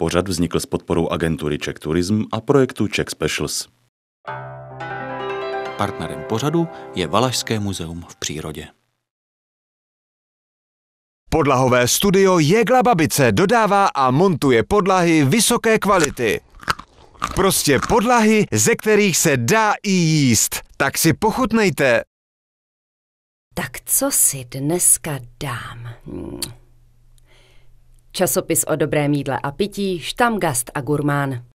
Pořad vznikl s podporou agentury Czech Tourism a projektu Czech Specials. Partnerem pořadu je Valašské muzeum v přírodě. Podlahové studio Jegla Babice dodává a montuje podlahy vysoké kvality. Prostě podlahy, ze kterých se dá i jíst. Tak si pochutnejte. Tak co si dneska dám? Časopis o dobrém jídle a pití, štamgast a gurmán.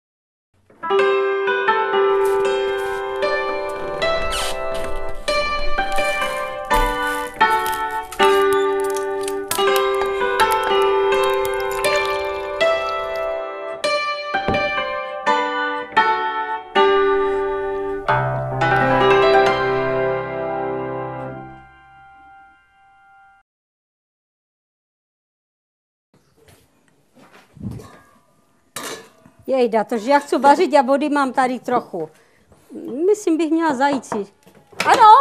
Jejda, to, že já chci vařit a vody mám tady trochu. Myslím, bych měla zajíci. Ano?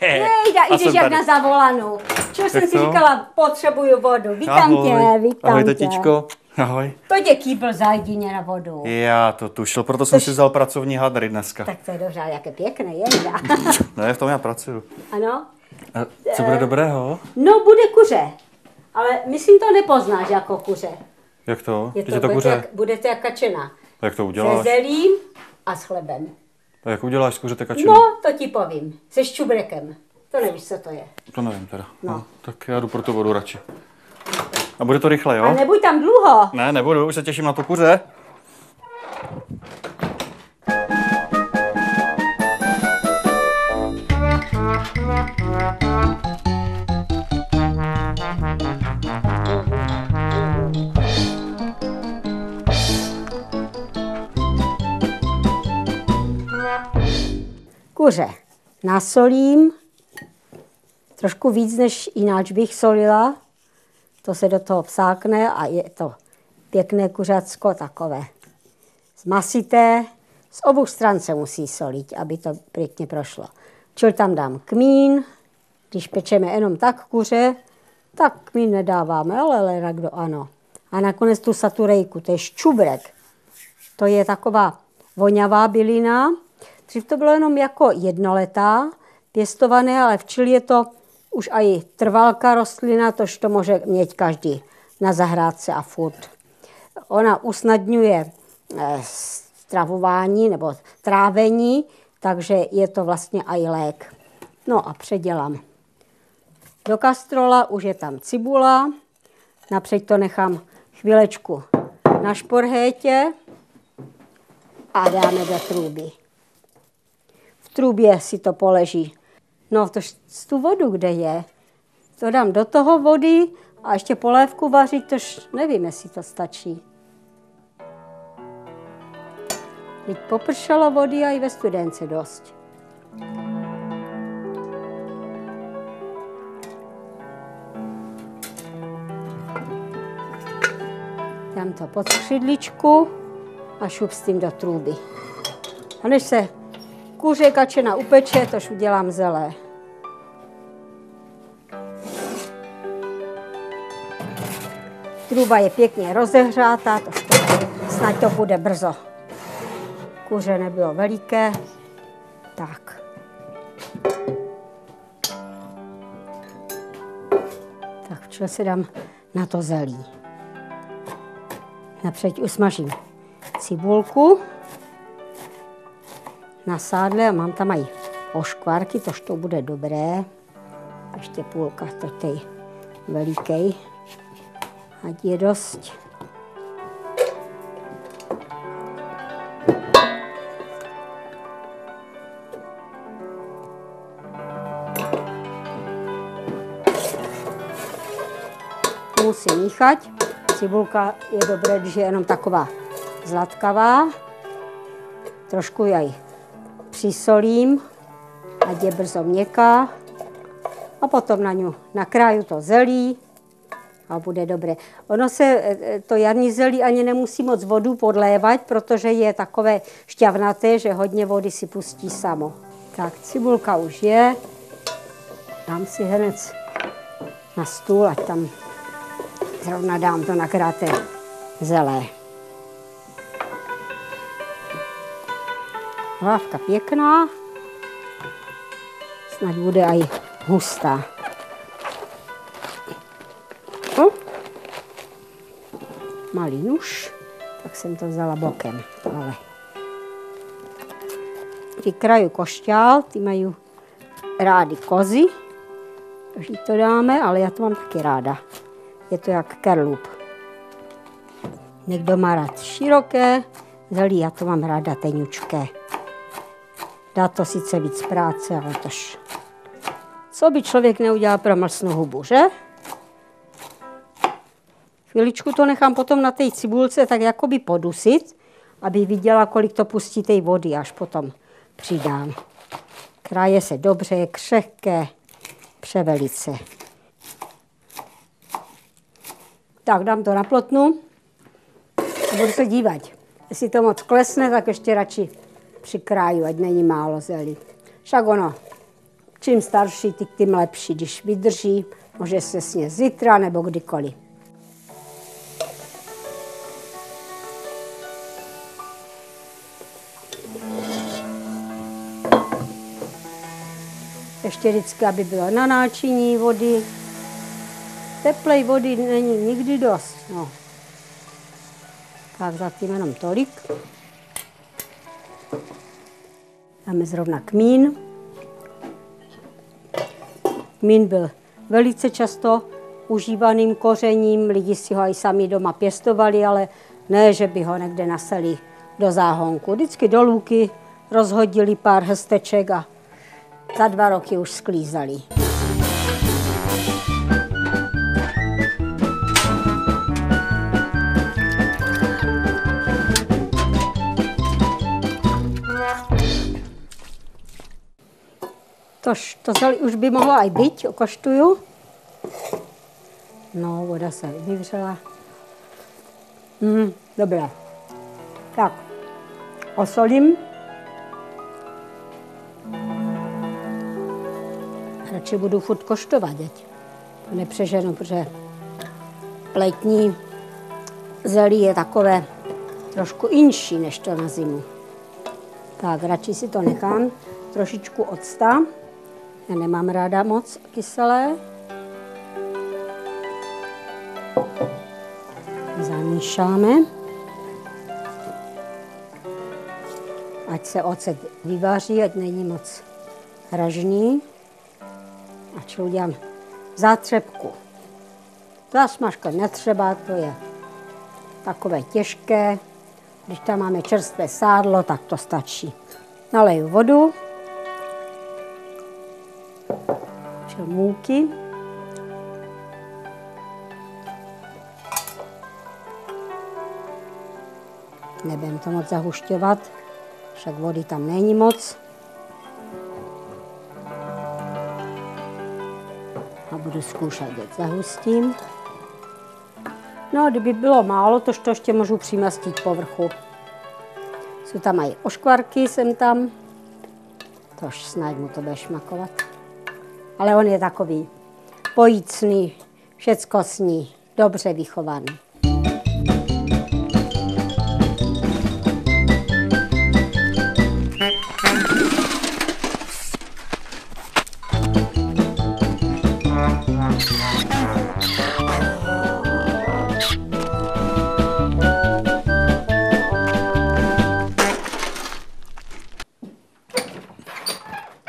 Jejda, jdeš jak na zavolanou. Čo jsem si říkala, potřebuju vodu. Vítám Ahoj. tě, vítám Ahoj, tě. tetičko. Ahoj. To tě kýbl zajdině na vodu. Já to tušil, proto jsem si vzal pracovní hadry dneska. Tak to je dobře, ale jaké pěkné, jejda. Ne, v tom já pracuju. ano? A co bude dobrého? No, bude kuře. Ale myslím, to nepoznáš jako kuře. Jak to? Je Teď je to bude, kuře. Jak, bude to jak kačena. Jak to Se uděláš? zelím a s chlebem. A jak uděláš z kuřete kačinu? No, to ti povím. Se ščubrekem. To nevíš, co to je. To nevím teda. No. Tak já jdu pro tu vodu radši. A bude to rychle, jo? A nebuď tam dlouho. Ne, nebudu, už se těším na to kuře. Kuře nasolím, trošku víc, než jináč bych solila. To se do toho vsákne a je to pěkné kuřacko takové zmasité. Z obou stran se musí solit, aby to pěkně prošlo. Čili tam dám kmín, když pečeme jenom tak kuře, tak kmín nedáváme, ale lera kdo ano. A nakonec tu saturejku, to je ščubrek. To je taková voňavá bylina. Dřív to bylo jenom jako jednoletá, pěstované, ale v Čili je to už i trvalká rostlina, tož to může mít každý na zahrádce a furt. Ona usnadňuje eh, stravování nebo trávení, takže je to vlastně i lék. No a předělám. Do kastrola už je tam cibula, napřed to nechám chvílečku na šporhétě a dáme do trůby. Trubě si to poleží. No, to tu vodu, kde je, to dám do toho vody a ještě polévku vařit, tož nevím, jestli to stačí. Teď popršelo vody a i ve studence dost. Dám to pod skřidličku a šup s tím do trůby. A než se kuře kačena upeče, tož udělám zelé. Truba je pěkně rozehřátá, to snad to bude brzo. Kuře nebylo veliké, tak. Tak včel si dám na to zelí. Napřed usmažím cibulku na sádle a mám tam i oškvárky, tož to bude dobré. Ještě půlka to tej velikej, ať je dost. Musím míchat. Cibulka je dobré, když je jenom taková zlatkavá. Trošku jej přisolím, ať je brzo měkká. A potom na ňu nakráju to zelí a bude dobré. Ono se, e, to jarní zelí ani nemusí moc vodu podlévat, protože je takové šťavnaté, že hodně vody si pustí samo. Tak cibulka už je. Dám si hned na stůl, ať tam zrovna dám to nakráté zelé. Hlávka pěkná, snad bude i hustá. No. Malý nůž, tak jsem to vzala bokem, ale vykraju košťál, ty mají rády kozy, takže to dáme, ale já to mám taky ráda. Je to jak kerlup. Někdo má rád široké, zelí, já to mám ráda tenučké. Dá to sice víc práce, ale tož. Co by člověk neudělal pro mlsnou hubu, že? Chviličku to nechám potom na té cibulce tak jakoby podusit, aby viděla, kolik to pustí té vody, až potom přidám. Kraje se dobře, je křehké, převelice. Tak dám to na plotnu a budu se dívat. Jestli to moc klesne, tak ještě radši přikráju, ať není málo zelí. Však ono, čím starší, tím lepší. Když vydrží, může se snět zítra nebo kdykoliv. Ještě vždycky, aby bylo na náčiní vody. Teplej vody není nikdy dost. No. Tak zatím jenom tolik. Dáme zrovna kmín. Kmín byl velice často užívaným kořením, lidi si ho i sami doma pěstovali, ale ne, že by ho někde naseli do záhonku. Vždycky do lůky rozhodili pár hrsteček a za dva roky už sklízali. Tož, to zelí už by mohlo aj být, okoštuju. No, voda se vyvřela. Mm, dobré. Tak, osolím. Radši budu furt koštovat, teď. To nepřeženu, protože letní zelí je takové trošku inší než to na zimu. Tak, radši si to nechám trošičku odstát. Já nemám ráda moc kyselé. Zamíšáme. Ať se ocet vyvaří, ať není moc hražný. A čo udělám zátřebku. Zasmažka netřeba, to je takové těžké. Když tam máme čerstvé sádlo, tak to stačí. Naleju vodu. Můky. Nebudem to moc zahušťovat, však vody tam není moc. A budu zkoušet, jak zahustím. No kdyby bylo málo, tož to ještě můžu přimastit povrchu. Jsou tam i oškvarky, jsem tam. Tož snad mu to bude šmakovat ale on je takový pojícný, všecko sní, dobře vychovaný.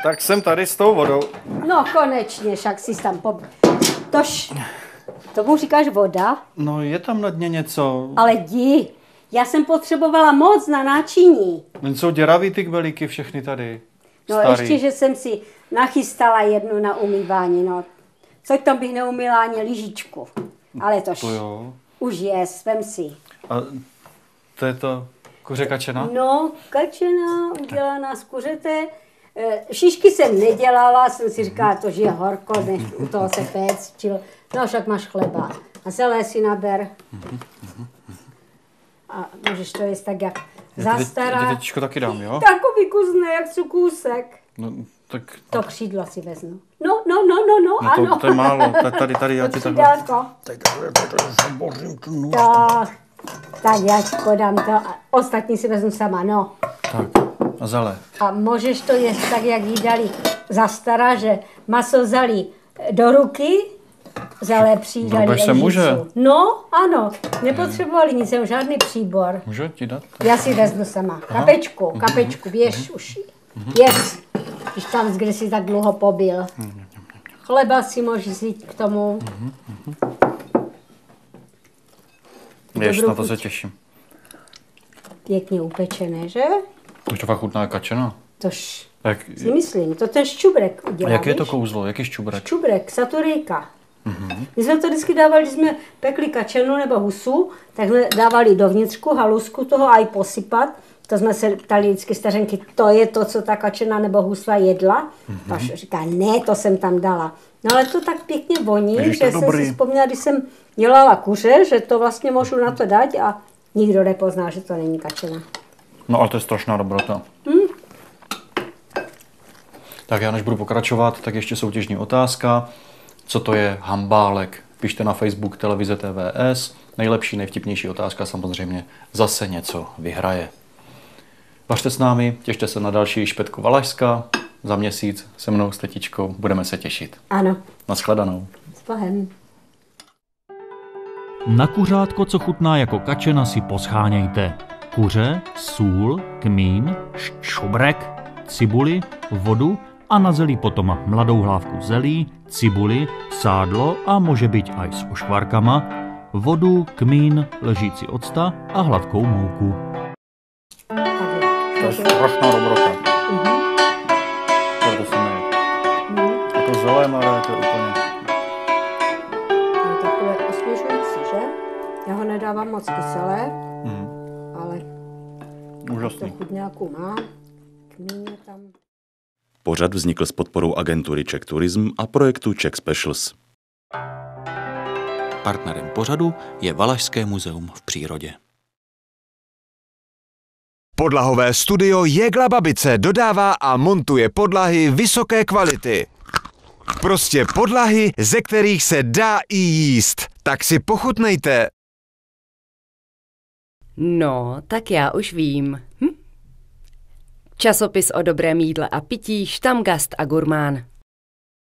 Tak jsem tady s tou vodou. No konečně, však si tam po... Tož, tomu říkáš voda? No je tam na dně něco. Ale jdi, já jsem potřebovala moc na náčiní. Jen jsou děravý ty kbelíky všechny tady. No Starý. ještě, že jsem si nachystala jednu na umývání, no. Co tam bych neumila ani lyžičku. Ale tož, To jo. už je, vem si. A to je to kuře kačena? No, kačena udělaná z kuřete. Eh, Šišky jsem nedělala, jsem si říkala, to, že je horko, než u toho se péct, čil. No, však máš chleba. A zelé si naber. A můžeš to jíst tak, jak Já zastará. teďko taky dám, jo? Takový kusne, jak cukůsek. No, tak To křídlo si vezmu. No, no, no, no, no, no ano. to, to je málo. Ta- Tady, tady, já To ti takhle. Tady, takhle, takhle zabořím tu nůž. Tak. Tak já ti podám to a ostatní si vezmu sama, no. Tak, a zele. A můžeš to jíst tak, jak jí dali za stará, že maso vzali do ruky, zalé přidali Vůbec se může. No, ano, nepotřebovali nic, jenom žádný příbor. Můžu ti dát? Já si vezmu sama. Kapečku, kapečku, běž už. Běž. Když tam, kde jsi tak dlouho pobyl. Chleba si můžeš jít k tomu. Jež, Dobrou na to se těším. Pěkně upečené, že? Už to fakt chutná kačena. Tož Jak, si myslím, to ten ščubrek udělá, jaké je to kouzlo? Jaký šťubrek? Čubrek, saturijka. My jsme to vždycky dávali, když jsme pekli kačenu nebo husu, tak jsme dávali dovnitřku halusku toho a i posypat. To jsme se ptali vždycky stařenky, to je to, co ta kačena nebo husa jedla. Mm-hmm. Paš říká, ne, to jsem tam dala. No ale to tak pěkně voní, Ježiš, to že jsem dobrý. si vzpomněla, když jsem dělala kuře, že to vlastně můžu na to dát a nikdo nepozná, že to není kačena. No ale to je strašná dobrota. Tak já než budu pokračovat, tak ještě soutěžní otázka. Co to je hambálek? Pište na Facebook televize TVS. Nejlepší, nejvtipnější otázka samozřejmě zase něco vyhraje. Vařte s námi, těšte se na další špetku Valašska. Za měsíc se mnou s tetičkou budeme se těšit. Ano, Naschledanou. s Bohem. Na kuřátko, co chutná jako kačena, si poschánějte. Kuře, sůl, kmín, ščubrek, cibuli, vodu a na zelí potom mladou hlávku zelí, cibuli, sádlo a může být aj s oškvarkama, vodu, kmín, ležící octa a hladkou mouku. To je strašná dobrota. Mhm. To se mi Jako zelené, to je úplně... Je takové osvěžující, že? Já ho nedávám moc kyselé, Mhm. Úžasný. má. Kmín je tam. Pořad vznikl s podporou agentury Czech Tourism a projektu Czech Specials. Partnerem pořadu je Valašské muzeum v přírodě. Podlahové studio Jegla Babice dodává a montuje podlahy vysoké kvality. Prostě podlahy, ze kterých se dá i jíst. Tak si pochutnejte. No, tak já už vím. Časopis o dobrém jídle a pití Štamgast a Gurmán.